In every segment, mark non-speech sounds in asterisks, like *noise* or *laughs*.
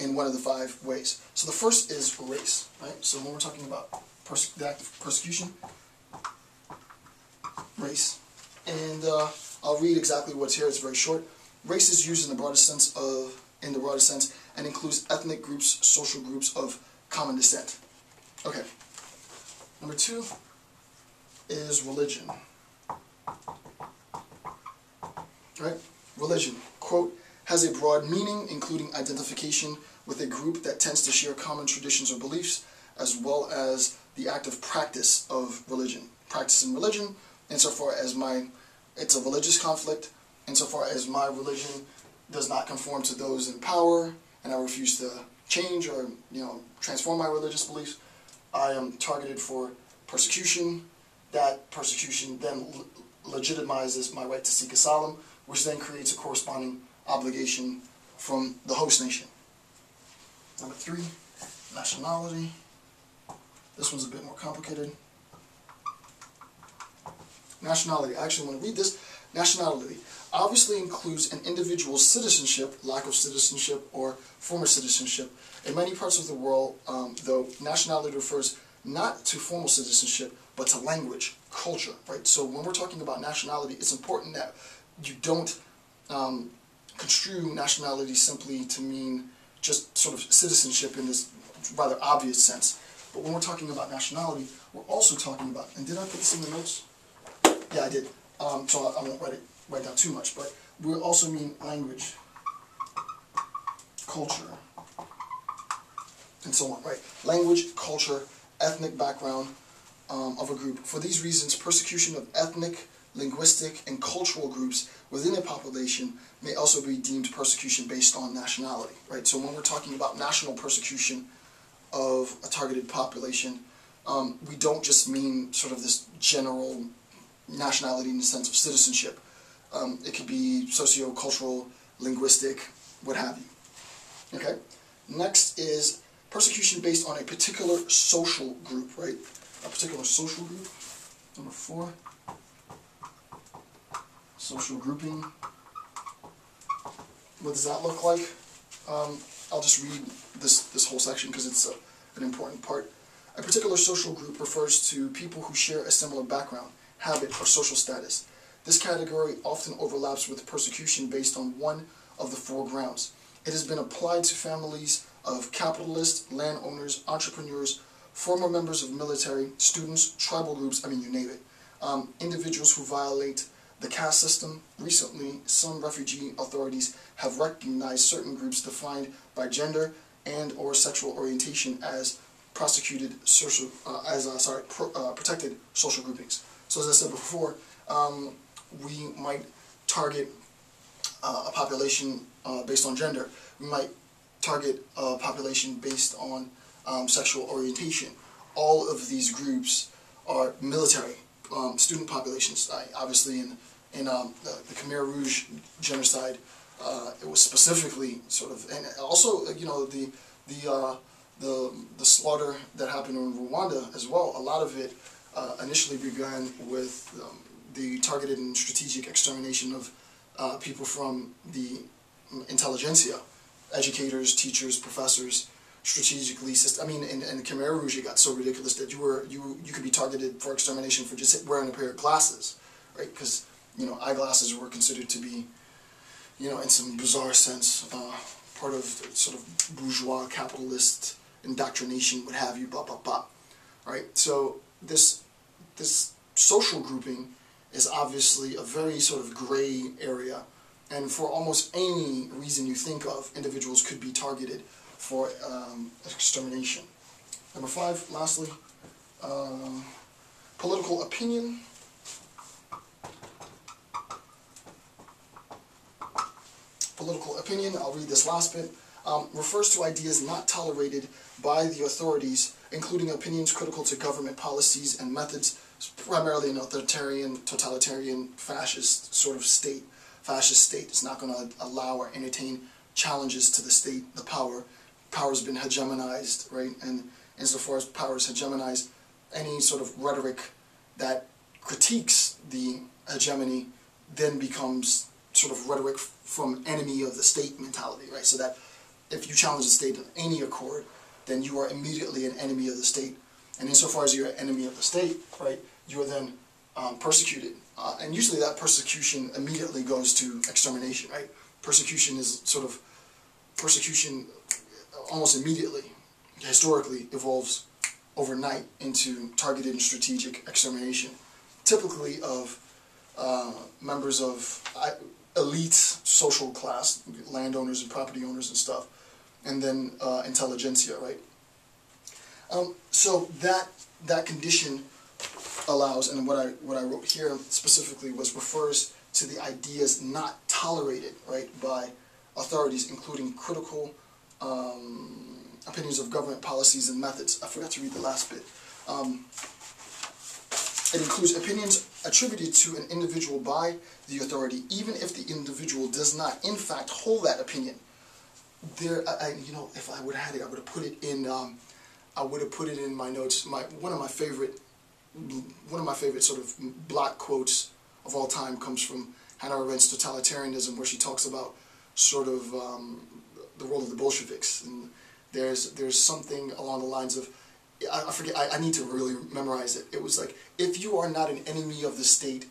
in one of the five ways. So the first is race, right? So when we're talking about perse- the act of persecution, race, and uh, I'll read exactly what's here. It's very short. Race is used in the broadest sense of in the broadest sense and includes ethnic groups, social groups of common descent. Okay. Number two is religion. Right? Religion, quote, has a broad meaning, including identification with a group that tends to share common traditions or beliefs, as well as the active practice of religion. Practicing religion, insofar as my, it's a religious conflict, insofar as my religion does not conform to those in power, and I refuse to change or, you know, transform my religious beliefs, I am targeted for persecution. That persecution then legitimizes my right to seek asylum, which then creates a corresponding obligation from the host nation. Number three, nationality. This one's a bit more complicated. Nationality. I actually want to read this. Nationality obviously includes an individual's citizenship, lack of citizenship, or former citizenship. In many parts of the world, um, though, nationality refers not to formal citizenship, but to language, culture, right? So when we're talking about nationality, it's important that you don't um, construe nationality simply to mean just sort of citizenship in this rather obvious sense. But when we're talking about nationality, we're also talking about, and did I put this in the notes? Yeah, I did. Um, so I, I won't write it write down too much, but we also mean language, culture, and so on, right? Language, culture, ethnic background um, of a group. For these reasons, persecution of ethnic, linguistic, and cultural groups within a population may also be deemed persecution based on nationality, right? So when we're talking about national persecution of a targeted population, um, we don't just mean sort of this general nationality in the sense of citizenship. Um, it could be socio-cultural, linguistic, what have you. Okay. Next is persecution based on a particular social group, right? A particular social group. Number four. Social grouping. What does that look like? Um, I'll just read this, this whole section because it's a, an important part. A particular social group refers to people who share a similar background, habit, or social status. This category often overlaps with persecution based on one of the four grounds. It has been applied to families of capitalists, landowners, entrepreneurs, former members of military, students, tribal groups, I mean, you name it. Um, individuals who violate the caste system. Recently, some refugee authorities have recognized certain groups defined by gender and or sexual orientation as prosecuted social, uh, as uh, sorry, pro, uh, protected social groupings. So as I said before, um, we might target uh, a population uh, based on gender. We might target a population based on um, sexual orientation. All of these groups are military um, student populations. obviously, in in um, the, the, Khmer Rouge genocide, uh, it was specifically sort of, and also you know the the uh, the the slaughter that happened in Rwanda as well. A lot of it uh, initially began with um, the targeted and strategic extermination of uh, people from the intelligentsia, educators, teachers, professors, strategically. I mean, in, in Khmer Rouge, it got so ridiculous that you were you you could be targeted for extermination for just wearing a pair of glasses, right? Because you know eyeglasses were considered to be, you know, in some bizarre sense, uh, part of sort of bourgeois capitalist indoctrination, what have you, blah blah blah, right? So this this social grouping is obviously a very sort of gray area. And for almost any reason you think of, individuals could be targeted for um, extermination. Number five, lastly, uh, political opinion. Political opinion, I'll read this last bit, um, refers to ideas not tolerated by the authorities, including opinions critical to government policies and methods primarily an authoritarian, totalitarian, fascist sort of state. Fascist state is not going to allow or entertain challenges to the state, the power. Power has been hegemonized, right? And insofar as power is hegemonized, any sort of rhetoric that critiques the hegemony then becomes sort of rhetoric from enemy of the state mentality, right? So that if you challenge the state in any accord, then you are immediately an enemy of the state. And insofar as you're an enemy of the state, right, you are then um, persecuted. Uh, and usually that persecution immediately goes to extermination, right? Persecution is sort of, persecution almost immediately, historically, evolves overnight into targeted and strategic extermination, typically of uh, members of uh, elite social class, landowners and property owners and stuff, and then uh, intelligentsia, right? Um, so that that condition allows, and what I what I wrote here specifically was refers to the ideas not tolerated, right, by authorities, including critical um, opinions of government policies and methods. I forgot to read the last bit. Um, it includes opinions attributed to an individual by the authority, even if the individual does not, in fact, hold that opinion. There, I, I you know, if I would have had it, I would have put it in. Um, I would have put it in my notes. My one of my favorite, one of my favorite sort of block quotes of all time comes from Hannah Arendt's Totalitarianism, where she talks about sort of um, the role of the Bolsheviks, and there's there's something along the lines of I, forget. I, I need to really memorize it. It was like if you are not an enemy of the state,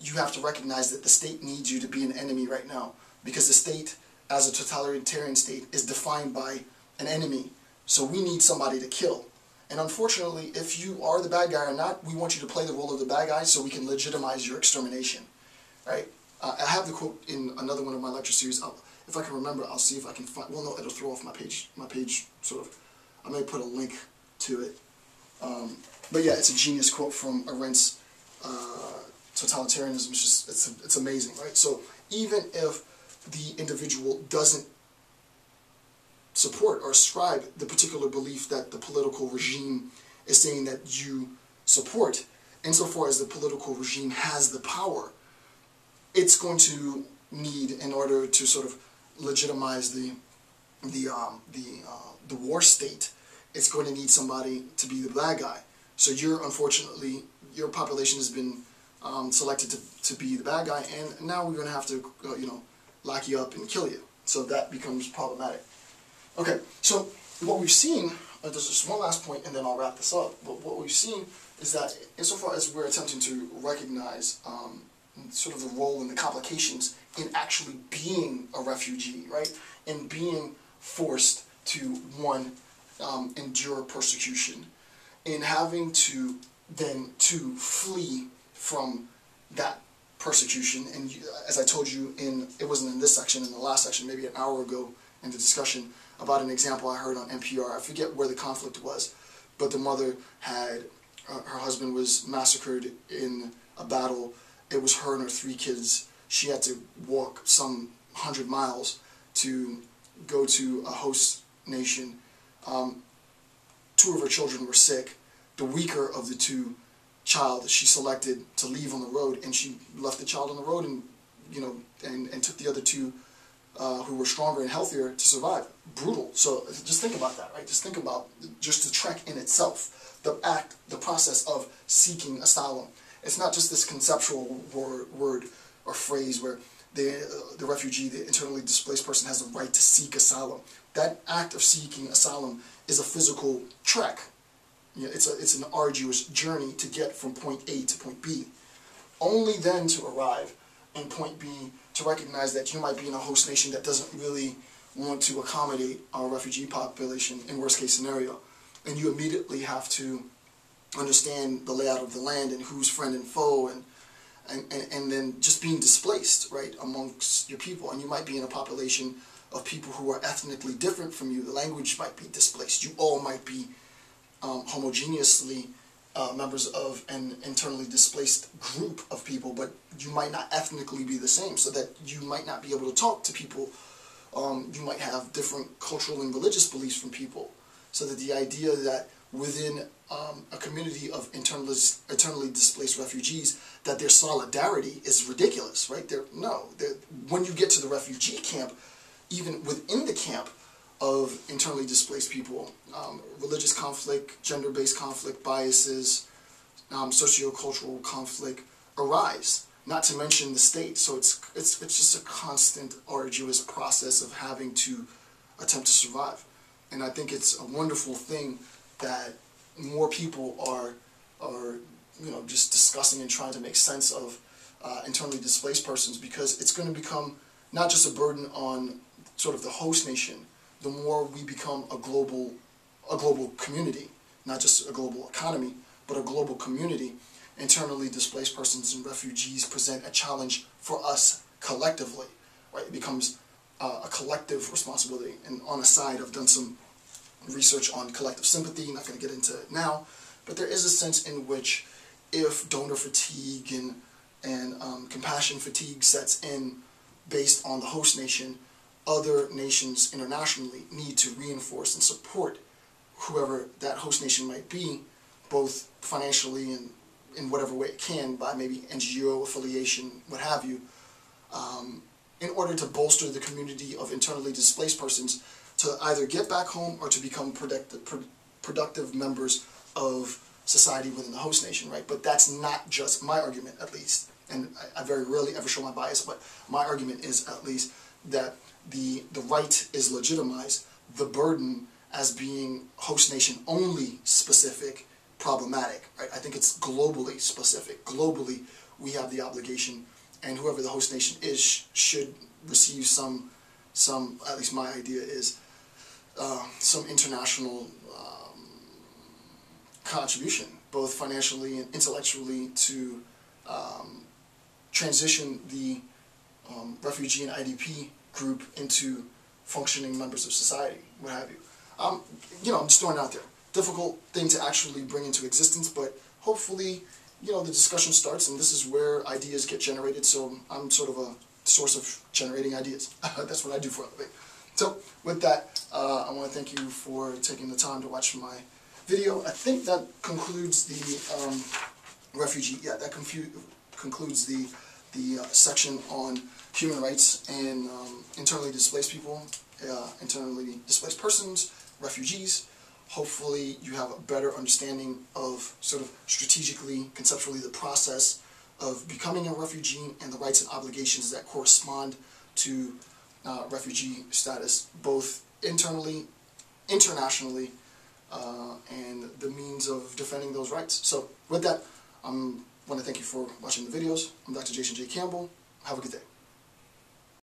you have to recognize that the state needs you to be an enemy right now because the state, as a totalitarian state, is defined by an enemy. So we need somebody to kill. And unfortunately, if you are the bad guy or not, we want you to play the role of the bad guy so we can legitimize your extermination, right? Uh, I have the quote in another one of my lecture series. I'll, if I can remember, I'll see if I can find. Well, no, it'll throw off my page. My page sort of. I may put a link to it. Um, but yeah, it's a genius quote from Arendt's uh, totalitarianism. It's just it's it's amazing, right? So even if the individual doesn't support or ascribe the particular belief that the political regime is saying that you support, insofar as the political regime has the power, it's going to need, in order to sort of legitimize the the um, the uh, the war state, it's going to need somebody to be the bad guy. So you're unfortunately your population has been um, selected to, to be the bad guy, and now we're going to have to uh, you know lock you up and kill you. So that becomes problematic. Okay, so what we've seen, uh, there's just one last point and then I'll wrap this up, but what we've seen is that insofar as we're attempting to recognize um, sort of the role and the complications in actually being a refugee, right, and being forced to, one, um, endure persecution, in having to then to flee from that persecution, and you, as I told you in, it wasn't in this section, in the last section, maybe an hour ago in the discussion, about an example I heard on NPR. I forget where the conflict was, but the mother had uh, her husband was massacred in a battle. It was her and her three kids. She had to walk some hundred miles to go to a host nation. Um, two of her children were sick. The weaker of the two child she selected to leave on the road, and she left the child on the road and you know and, and took the other two uh, who were stronger and healthier to survive. Brutal. So just think about that, right? Just think about just the trek in itself, the act, the process of seeking asylum. It's not just this conceptual word, word or phrase where the, uh, the refugee, the internally displaced person has the right to seek asylum. That act of seeking asylum is a physical trek. You know, it's, a, it's an arduous journey to get from point A to point B. Only then to arrive in point B to recognize that you might be in a host nation that doesn't really want to accommodate our refugee population in worst case scenario. And you immediately have to understand the layout of the land and who's friend and foe and, and, and, and then just being displaced, right, amongst your people. And you might be in a population of people who are ethnically different from you. The language might be displaced. You all might be um, homogeneously uh, members of an internally displaced group of people, but you might not ethnically be the same, so that you might not be able to talk to people. Um, you might have different cultural and religious beliefs from people, so that the idea that within um, a community of internally, internally displaced refugees, that their solidarity is ridiculous, right? They're, no, they're, when you get to the refugee camp, even within the camp, of internally displaced people, um, religious conflict, gender-based conflict, biases, um, socio-cultural conflict arise. Not to mention the state. So it's it's it's just a constant, arduous process of having to attempt to survive. And I think it's a wonderful thing that more people are, are you know, just discussing and trying to make sense of uh, internally displaced persons because it's going to become not just a burden on sort of the host nation, the more we become a global, a global community, not just a global economy, but a global community. Internally displaced persons and refugees present a challenge for us collectively, right? It becomes uh, a collective responsibility. And on a side, I've done some research on collective sympathy, not going to get into it now, but there is a sense in which if donor fatigue and, and um, compassion fatigue sets in based on the host nation, other nations internationally need to reinforce and support whoever that host nation might be, both financially and in whatever way it can, by maybe NGO affiliation, what have you, um, in order to bolster the community of internally displaced persons to either get back home or to become productive, productive members of society within the host nation, right? But that's not just my argument, at least, and I, I very rarely ever show my bias, but my argument is at least that the, the right is legitimized, the burden as being host nation only specific problematic. Right? I think it's globally specific. Globally, we have the obligation, and whoever the host nation is sh should receive some, some. At least my idea is uh, some international um, contribution, both financially and intellectually, to um, transition the um, refugee and IDP group into functioning members of society, what have you. Um, you know, I'm just throwing out there. Difficult thing to actually bring into existence, but hopefully, you know, the discussion starts and this is where ideas get generated, so I'm sort of a source of generating ideas. *laughs* That's what I do for a living. So, with that, uh, I want to thank you for taking the time to watch my video. I think that concludes the um, refugee, yeah, that concludes the, the uh, section on human rights and um, internally displaced people, uh, internally displaced persons, refugees. Hopefully you have a better understanding of sort of strategically, conceptually the process of becoming a refugee and the rights and obligations that correspond to uh, refugee status, both internally, internationally, uh, and the means of defending those rights. So with that, I want to thank you for watching the videos. I'm Dr. Jason J. Campbell. Have a good day.